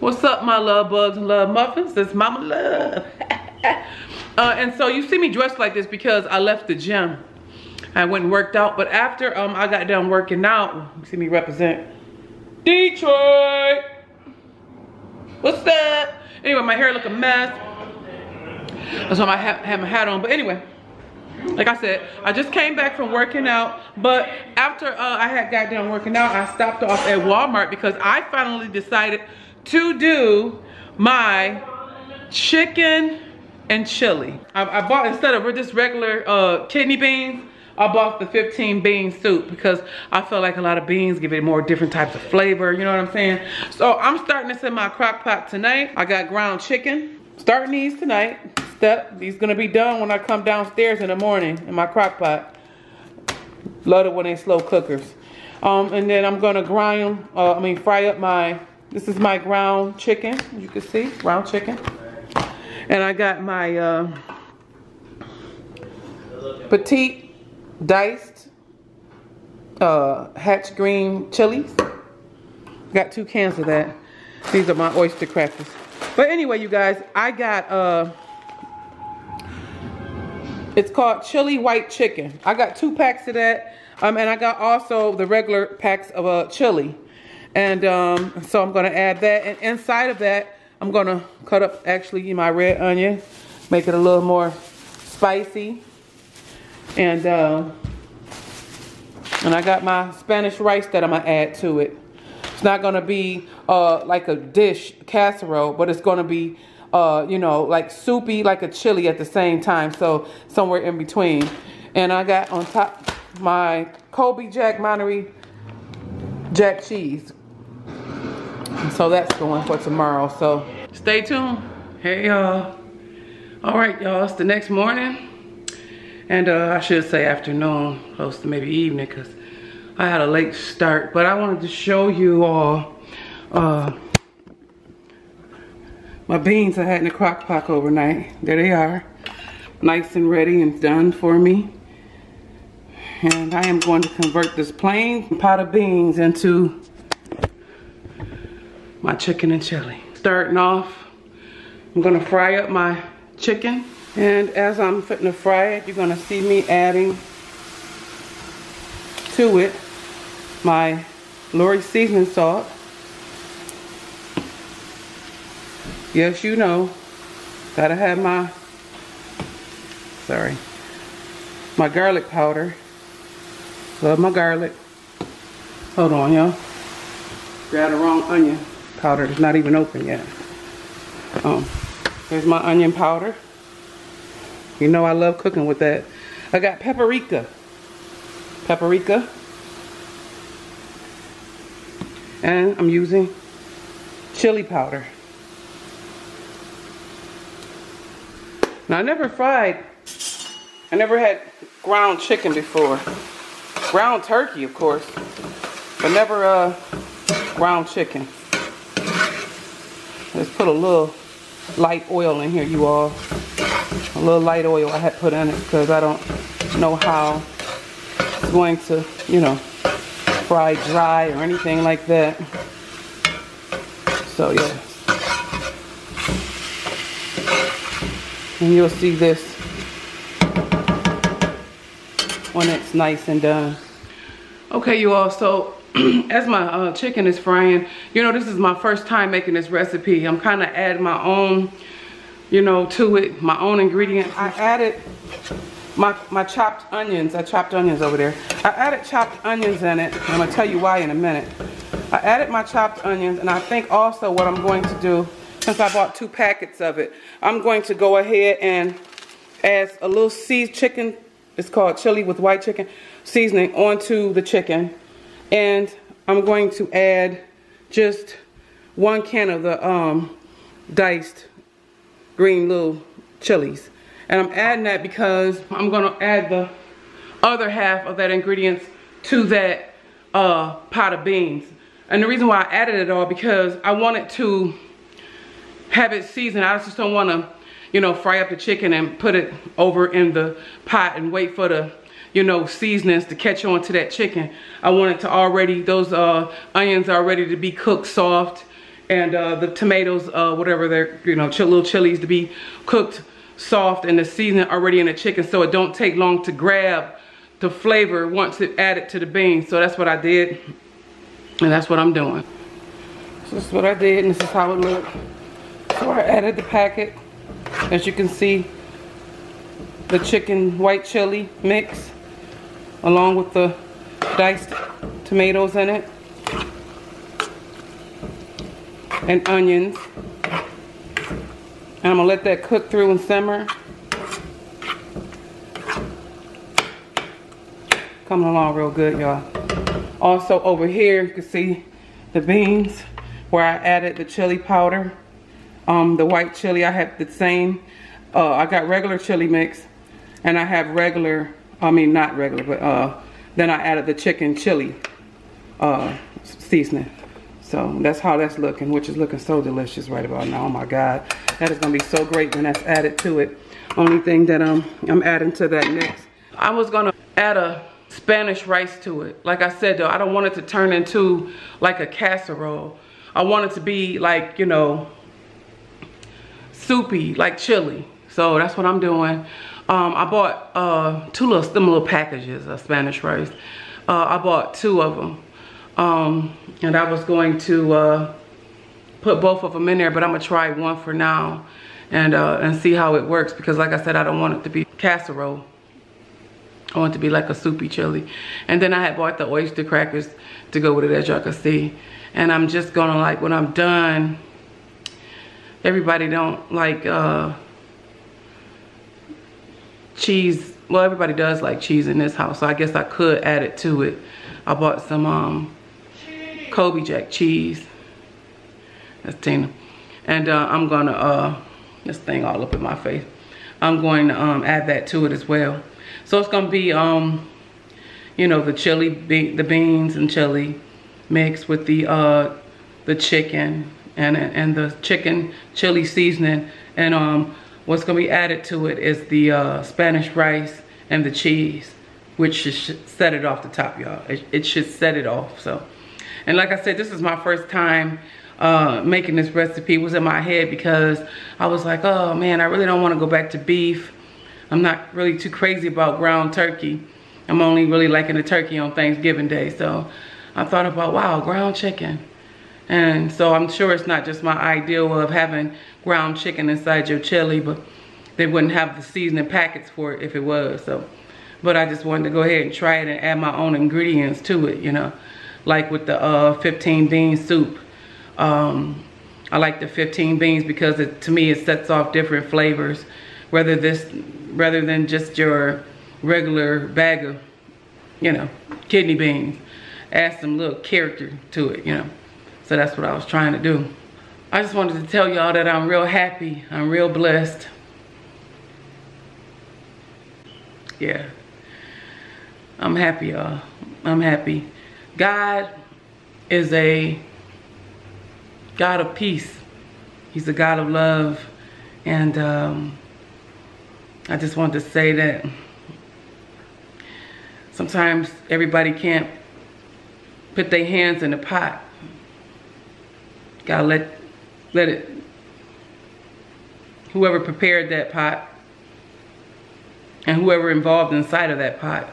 What's up, my love bugs and love muffins? It's Momma Love. uh, and so you see me dressed like this because I left the gym. I went and worked out, but after um, I got done working out, you see me represent Detroit. What's up? Anyway, my hair look a mess. That's why I have, have my hat on. But anyway, like I said, I just came back from working out, but after uh, I had got done working out, I stopped off at Walmart because I finally decided to do my chicken and chili. I, I bought, instead of just regular uh, kidney beans, I bought the 15 bean soup because I feel like a lot of beans give it more different types of flavor, you know what I'm saying? So I'm starting this in my crock pot tonight. I got ground chicken. Starting these tonight. Step, these gonna be done when I come downstairs in the morning in my crock pot. Love it when they slow cookers. Um, and then I'm gonna grind, uh, I mean fry up my, this is my ground chicken, you can see, ground chicken. And I got my uh, petite diced uh, hatch green chilies. Got two cans of that. These are my oyster crackers. But anyway, you guys, I got, uh, it's called chili white chicken. I got two packs of that. Um, and I got also the regular packs of uh, chili. And um, so I'm gonna add that. And inside of that, I'm gonna cut up actually my red onion, make it a little more spicy. And, uh, and I got my Spanish rice that I'm gonna add to it. It's not gonna be uh, like a dish casserole, but it's gonna be, uh, you know, like soupy, like a chili at the same time. So somewhere in between. And I got on top my Colby Jack Monterey Jack cheese. So that's going for tomorrow. So stay tuned. Hey y'all. All right, y'all. It's the next morning. And uh, I should say afternoon, close to maybe evening, because I had a late start. But I wanted to show you all uh, my beans I had in the crock pot overnight. There they are. Nice and ready and done for me. And I am going to convert this plain pot of beans into my chicken and chili. Starting off, I'm gonna fry up my chicken. And as I'm fitting to fry it, you're gonna see me adding to it my Lawry seasoning salt. Yes, you know, gotta have my, sorry, my garlic powder. Love my garlic. Hold on, y'all. Grab the wrong onion powder. It's not even open yet. Um, here's my onion powder. You know I love cooking with that. I got paprika. Paprika. And I'm using chili powder. Now I never fried, I never had ground chicken before. Ground turkey, of course, but never uh, ground chicken. Let's put a little light oil in here, you all a little light oil I had put in it because I don't know how it's going to, you know, fry dry or anything like that. So yeah. And you'll see this when it's nice and done. Okay, you all, so as my uh, chicken is frying, you know, this is my first time making this recipe. I'm kind of adding my own you know, to it, my own ingredients. I added my, my chopped onions. I chopped onions over there. I added chopped onions in it. I'm gonna tell you why in a minute. I added my chopped onions and I think also what I'm going to do, since I bought two packets of it, I'm going to go ahead and add a little seasoned chicken, it's called chili with white chicken, seasoning onto the chicken. And I'm going to add just one can of the um, diced green little chilies. And I'm adding that because I'm gonna add the other half of that ingredients to that uh, pot of beans. And the reason why I added it all because I wanted to have it seasoned. I just don't wanna, you know, fry up the chicken and put it over in the pot and wait for the, you know, seasonings to catch on to that chicken. I want it to already, those uh, onions are ready to be cooked soft and uh, the tomatoes, uh, whatever they're, you know, little chilies to be cooked soft and the seasoning already in the chicken so it don't take long to grab the flavor once it added to the beans. So that's what I did and that's what I'm doing. So this is what I did and this is how it looked. So I added the packet. As you can see, the chicken white chili mix along with the diced tomatoes in it and onions. And I'm gonna let that cook through and simmer. Coming along real good, y'all. Also over here, you can see the beans where I added the chili powder. Um, the white chili, I have the same. Uh, I got regular chili mix and I have regular, I mean not regular, but uh, then I added the chicken chili uh, seasoning. So that's how that's looking, which is looking so delicious right about now. Oh my God, that is gonna be so great when that's added to it. Only thing that um, I'm adding to that next. I was gonna add a Spanish rice to it. Like I said though, I don't want it to turn into like a casserole. I want it to be like, you know, soupy, like chili. So that's what I'm doing. Um, I bought uh, two little, them little packages of Spanish rice. Uh, I bought two of them. Um, and I was going to uh, put both of them in there, but I'm gonna try one for now and, uh, and see how it works because like I said, I don't want it to be casserole. I want it to be like a soupy chili. And then I had bought the oyster crackers to go with it as y'all can see. And I'm just gonna like, when I'm done, everybody don't like uh, cheese. Well, everybody does like cheese in this house. So I guess I could add it to it. I bought some um, Colby Jack cheese. That's Tina. And uh, I'm gonna, uh, this thing all up in my face. I'm going to um, add that to it as well. So it's gonna be, um, you know, the chili, be the beans and chili mixed with the uh, the chicken and and the chicken chili seasoning. And um, what's gonna be added to it is the uh, Spanish rice and the cheese, which should set it off the top, y'all. It, it should set it off. So. And like I said, this is my first time uh, making this recipe. It was in my head because I was like, oh man, I really don't want to go back to beef. I'm not really too crazy about ground turkey. I'm only really liking the turkey on Thanksgiving Day. So I thought about, wow, ground chicken. And so I'm sure it's not just my ideal of having ground chicken inside your chili, but they wouldn't have the seasoning packets for it if it was. So, but I just wanted to go ahead and try it and add my own ingredients to it, you know like with the uh, 15 bean soup. Um, I like the 15 beans because it, to me it sets off different flavors rather this rather than just your regular bag of you know kidney beans add some little character to it you know so that's what I was trying to do I just wanted to tell y'all that I'm real happy I'm real blessed yeah I'm happy y'all I'm happy God is a God of peace. He's a God of love. And um, I just want to say that sometimes everybody can't put their hands in the pot. Gotta let, let it, whoever prepared that pot and whoever involved inside of that pot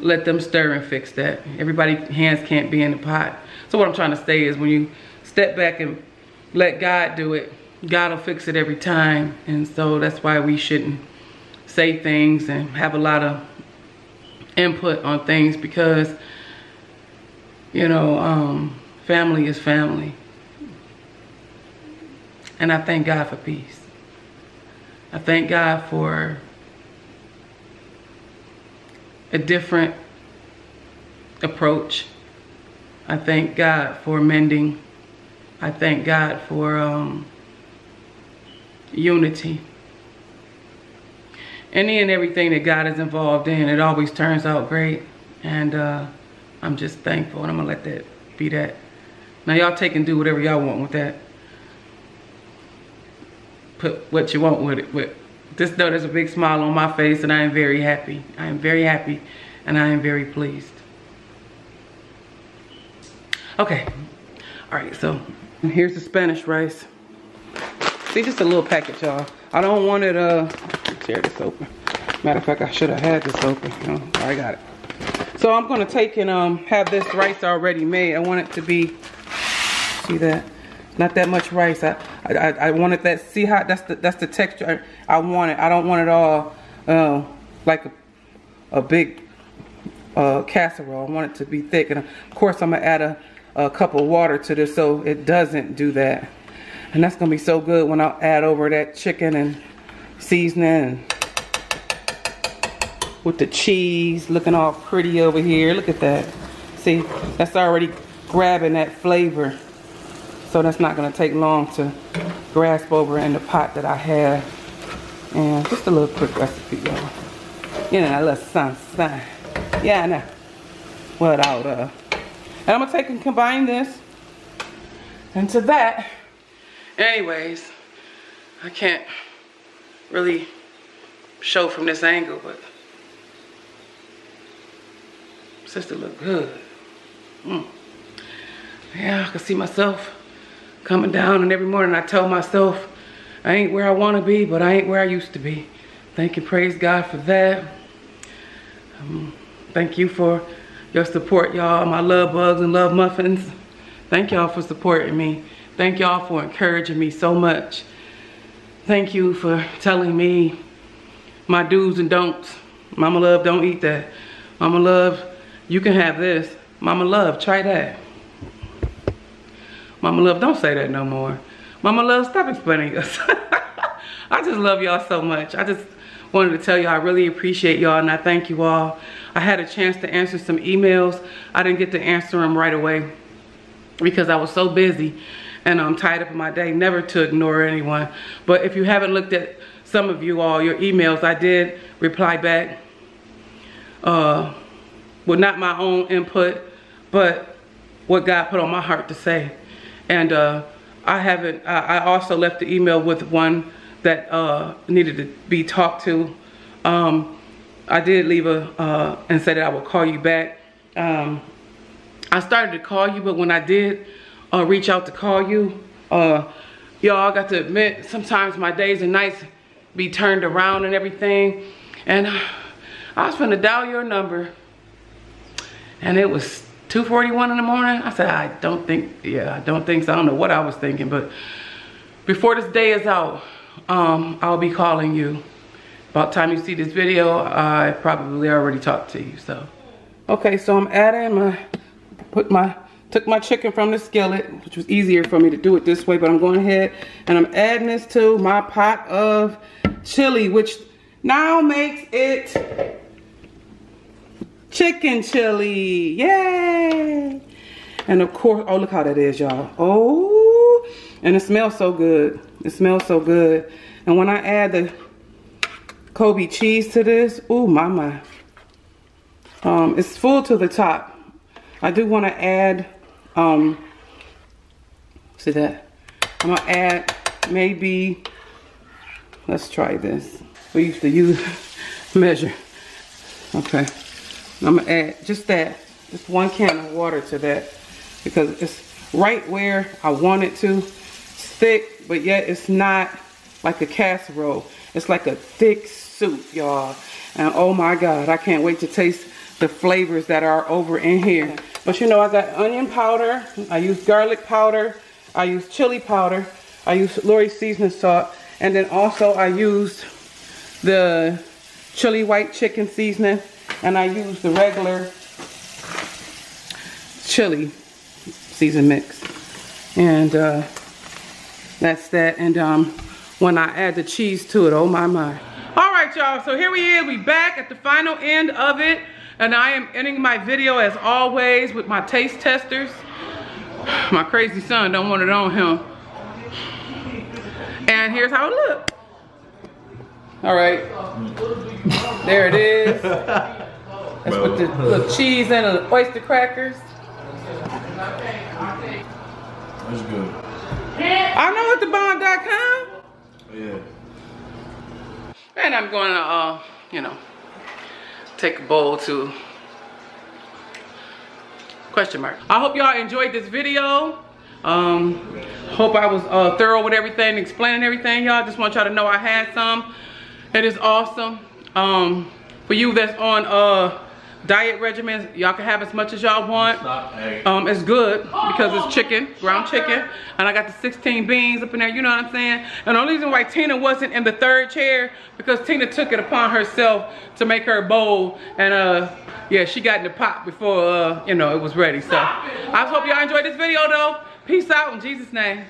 let them stir and fix that. Everybody hands can't be in the pot. So what I'm trying to say is when you step back and let God do it, God will fix it every time. And so that's why we shouldn't say things and have a lot of input on things because, you know, um, family is family. And I thank God for peace. I thank God for a different approach. I thank God for mending. I thank God for um, unity. Any and everything that God is involved in, it always turns out great. And uh, I'm just thankful and I'm gonna let that be that. Now y'all take and do whatever y'all want with that. Put what you want with it. But just know there's a big smile on my face and I am very happy. I am very happy and I am very pleased. Okay, All right, so here's the Spanish rice. See, just a little package, y'all. I don't want it, uh, tear this open. Matter of fact, I should have had this open. Oh, I got it. So I'm gonna take and um, have this rice already made. I want it to be, see that? Not that much rice. I, I, I wanted that, see how, that's the, that's the texture I, I want it. I don't want it all uh, like a, a big uh, casserole. I want it to be thick. And of course I'm gonna add a, a cup of water to this so it doesn't do that. And that's gonna be so good when I add over that chicken and seasoning and with the cheese looking all pretty over here. Look at that. See, that's already grabbing that flavor. So that's not gonna take long to grasp over in the pot that I have. And just a little quick recipe, y'all. You know, a little sun, sun. Yeah, I know. Without, uh, and I'm gonna take and combine this into that. Anyways, I can't really show from this angle, but Sister look good. Mm. Yeah, I can see myself coming down and every morning I tell myself I ain't where I want to be, but I ain't where I used to be. Thank and praise God for that. Um, thank you for your support, y'all. My love bugs and love muffins. Thank y'all for supporting me. Thank y'all for encouraging me so much. Thank you for telling me my do's and don'ts. Momma love, don't eat that. Momma love, you can have this. Momma Love, try that. Momma Love, don't say that no more. Momma Love, stop explaining us. I just love y'all so much. I just wanted to tell y'all I really appreciate y'all and I thank you all. I had a chance to answer some emails. I didn't get to answer them right away because I was so busy and I'm tied up in my day, never to ignore anyone. But if you haven't looked at some of you all, your emails, I did reply back. Uh, well, not my own input, but what God put on my heart to say. And uh, I haven't, I, I, also left the email with one that uh, needed to be talked to. Um, I did leave a, uh, and said that I would call you back. Um, I started to call you, but when I did uh, reach out to call you, uh, y'all got to admit, sometimes my days and nights be turned around and everything. And I was gonna dial your number and it was 2.41 in the morning. I said, I don't think, yeah, I don't think so. I don't know what I was thinking, but before this day is out, um, I'll be calling you. About time you see this video, I probably already talked to you, so. Okay, so I'm adding my, put my, took my chicken from the skillet, which was easier for me to do it this way, but I'm going ahead and I'm adding this to my pot of chili, which now makes it chicken chili. Yay! And of course, oh, look how that is, y'all. Oh, and it smells so good. It smells so good. And when I add the Colby cheese to this, oh, my. Um, it's full to the top. I do want to add, um, see that? I'm going to add maybe, let's try this. We used to use measure. Okay. I'm gonna add just that, just one can of water to that because it's right where I want it to. It's thick, but yet it's not like a casserole. It's like a thick soup, y'all. And oh my God, I can't wait to taste the flavors that are over in here. But you know, I got onion powder, I use garlic powder, I use chili powder, I use Lawry seasoning salt, and then also I used the chili white chicken seasoning and I use the regular chili season mix. And uh, that's that. And um, when I add the cheese to it, oh my, my. All right, y'all, so here we is. We back at the final end of it. And I am ending my video as always with my taste testers. My crazy son don't want it on him. And here's how it looks. All right, there it is. That's with the little cheese and the oyster crackers. That's good. I know at the bond.com. Yeah. And I'm going to, uh, you know, take a bowl to question mark. I hope y'all enjoyed this video. Um, hope I was uh, thorough with everything, explaining everything, y'all. Just want y'all to know I had some. It is awesome. Um, for you that's on uh, diet regimens, y'all can have as much as y'all want. Stop. Um, it's good because it's chicken, ground chicken, and I got the 16 beans up in there, you know what I'm saying? And the only reason why Tina wasn't in the third chair, because Tina took it upon herself to make her bowl, and uh, yeah, she got in the pot before, uh, you know, it was ready. So, I hope y'all enjoyed this video though. Peace out in Jesus' name.